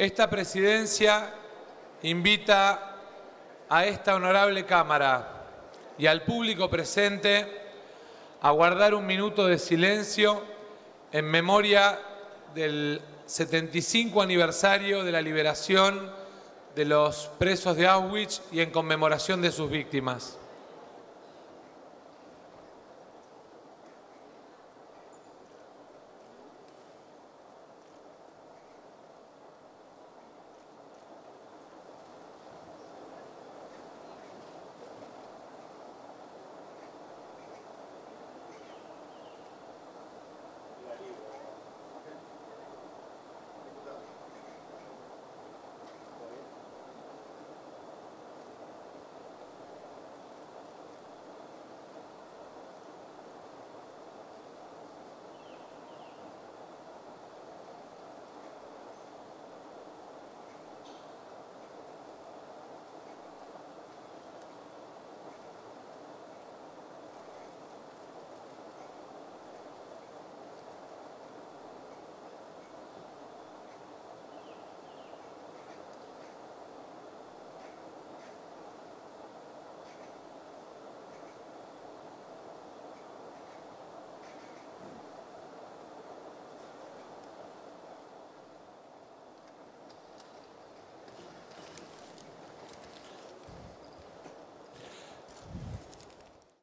Esta presidencia invita a esta honorable Cámara y al público presente a guardar un minuto de silencio en memoria del 75 aniversario de la liberación de los presos de Auschwitz y en conmemoración de sus víctimas.